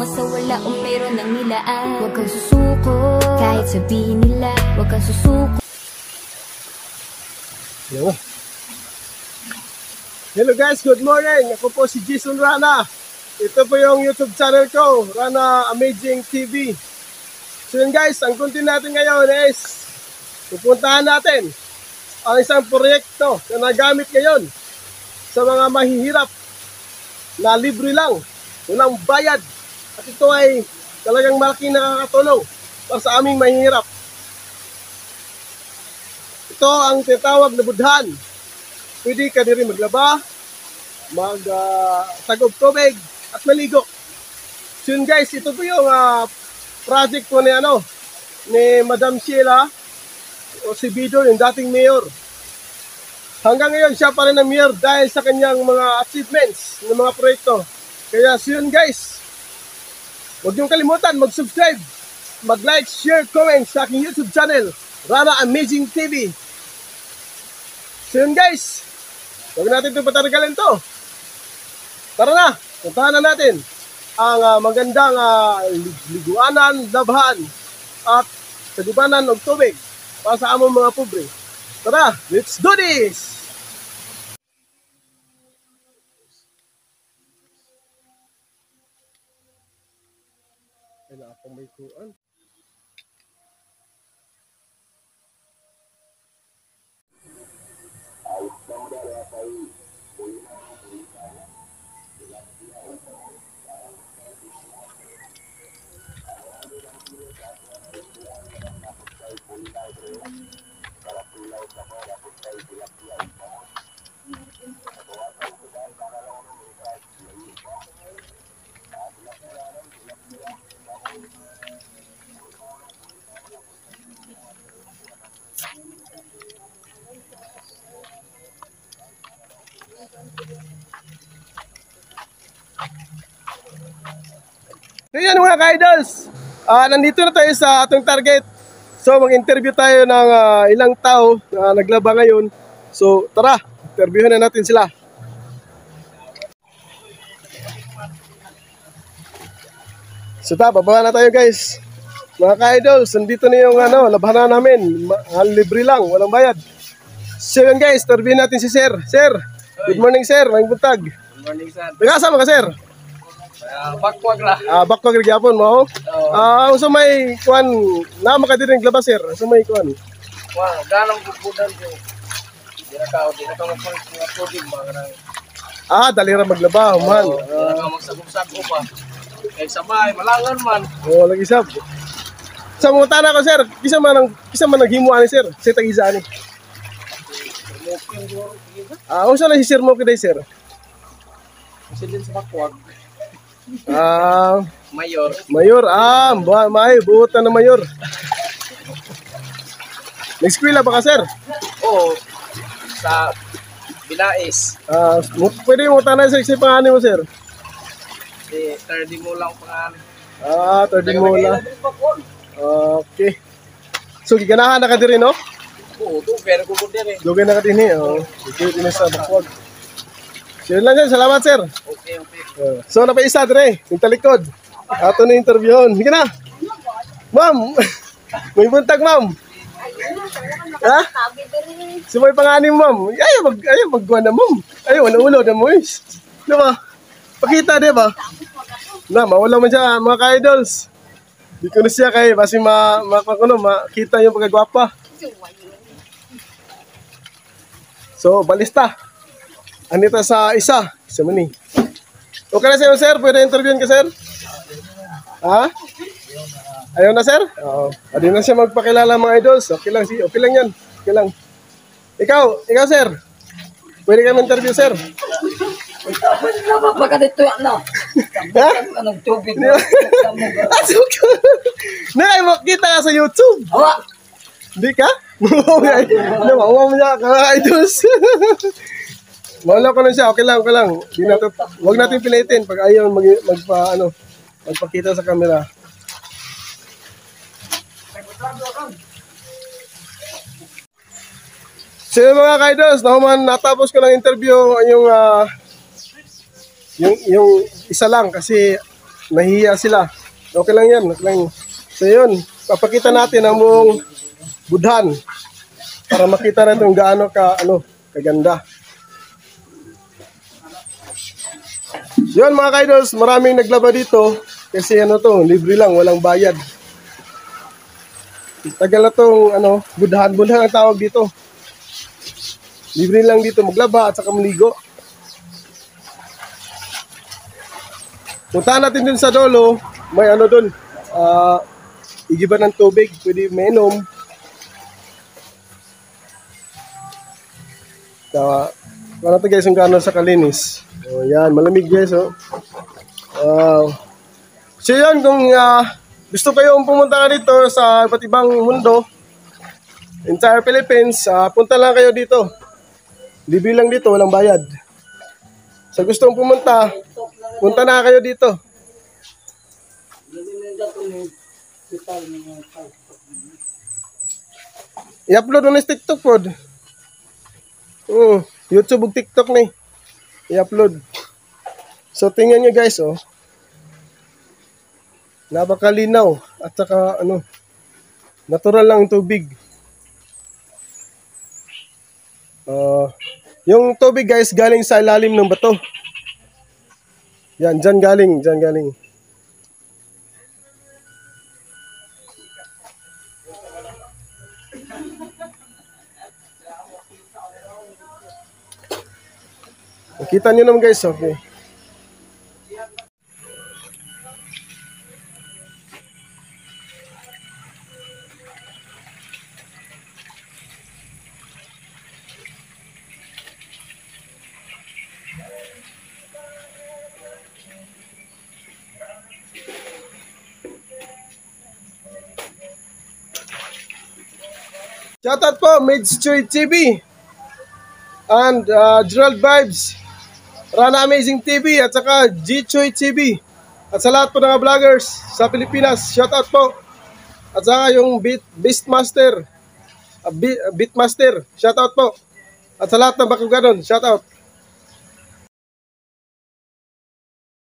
masawala o meron ng nilaan Huwag kang susuko Kahit sabihin nila Huwag kang susuko Hello. Hello guys, good morning. Ako po si Jason Rana. Ito po yung YouTube channel ko, Rana Amazing TV. So yun guys, ang content natin ngayon is pupuntahan natin ang isang proyekto na nagamit ngayon sa mga mahihirap na libre lang, walang bayad. At ito ay talagang malaking nakakatulong para sa aming mahihirap. Ito ang tinatawag na budhan. Pwede ka din maglaba, mag uh, tubig at maligo. So yun guys, ito po yung uh, project ko ni ano ni Madam Sheila o si Bido, yung dating mayor. Hanggang ngayon siya pa rin ang mayor dahil sa kanyang mga achievements ng mga proyekto. Kaya so yun guys, huwag niyong kalimutan mag-subscribe, mag-like, share, comment sa aking YouTube channel, Rana Amazing TV. So guys, huwag natin ito pataragalin to. Tara na, puntahan na natin ang uh, magandang uh, liguanan, labahan at sagubanan ng tubig para sa among mga pobre. Tara, let's do this! Akong may kuan. Ayan mga ka-idols, Ah, nandito na tayo sa atong target. So mag-interview tayo ng ah, ilang tao na naglaba ngayon. So tara, interviewin na natin sila. So ta, bababa na tayo guys. Mga ka-idols, nandito na yung ano, labanan namin. Ma- libre lang, walang bayad. So yun guys, interviewin natin si Sir. Sir, good morning Sir, may buntag. Good morning, sir. Nagkasama ka Sir? Uh, bakwag la. Ah, bako gyud gyapon mo. Ah, unsa may kuan na makadiri ng labas sir. Unsa may kuan? Wow, ganang bubudan ko. Di na ka, di na ka magpalit mga tubig mga. Ah, dali ra maglaba man. Di na ka magsagop-sagop pa. Kay sabay, malangan man. Oh, lagi sab. Sa mga tana ko sir, kisa man ang kisa man naghimo ani sir. Sa tagisa ko. Ah, unsa na si sir mo kiday sir? Kasi din sa bakwag. Ah, Mayor. mayor. Ah, ba may buot na mayor. Nag-eskwela ba ka sir? Oo. Sa Binais. Ah, pwede mo tanan sa isip pangani mo sir. Si Tardy mo lang pangalan. Ah, tadi mo lang. Okay. So giganahan na ka diri no? Oo, to pero ko din eh. Dugay na ka din eh. Oh, dito din sa bakwag. Yun lang sir, salamat sir. Okay, okay. So napaisa dire, yung talikod. Ato na interviewon. Sige na. Ma'am. May buntag ma'am. Ha? Si may panganim ma'am. Ayaw mag ayaw magkuha na ma'am. Ayaw na ulo na mo is. Di ba? Pakita di ba? Na mawala man siya mga ka-idols. Di ko na siya kay basi ma, ma kuno makita yung pagkagwapa. So, balista. Anita sa isa. Isa man ni. Okay na sa'yo, sir. Pwede interviewin ka, sir? Ha? Ayaw na, sir? Oo. Adi na siya magpakilala mga idols. Okay lang, si okay lang yan. Okay lang. Ikaw, ikaw, sir. Pwede ka interview, sir. Baka dito ano, Ha? anong tubig mo. Asok ka. Nakay mo, kita ka sa YouTube. Awa, Di ka? Mawawala mo niya, ka idols. Wala ko na siya, okay lang, okay lang. Di natin, wag natin pilitin pag ayaw mag, magpa, ano, magpakita sa camera. So mga kaidos, nahuman natapos ko ng interview yung ah, yung yung isa lang kasi nahihiya sila. Okay lang yan. Okay lang. So yun, papakita natin ang buong budhan para makita natin kung gaano ka, ano, kaganda. Yun mga kaidos, maraming naglaba dito kasi ano to, libre lang, walang bayad. Tagal na tong ano, budhan, budhan ang tawag dito. Libre lang dito maglaba at saka maligo. Punta natin din sa dolo, may ano dun, ah, igiba ng tubig, pwede mainom. Kaya, ano to guys, yung gano'n sa kalinis. Oh, yan, malamig guys, oh. Wow. So yan, kung ah, gusto kayong pumunta ka dito sa iba't ibang mundo, entire Philippines, ah, punta lang kayo dito. Libre lang dito, walang bayad. Sa gustong pumunta, punta na kayo dito. I-upload mo na TikTok pod. Mm, YouTube ug TikTok ni. I-upload. So tingnan nyo guys oh. Napakalinaw at saka ano natural lang ang tubig. Ah, yung tubig guys galing sa ilalim ng bato. Yan, dyan galing, dyan galing. Kita nyo naman guys, okay. Shoutout po, Maids Choy TV and uh, Gerald Vibes, Rana Amazing TV at saka G Choy TV at sa lahat po ng vloggers sa Pilipinas, shoutout po. At saka yung Beat, Beastmaster. Uh, Be- Beatmaster, shoutout po. At sa lahat ng bakuganon, shoutout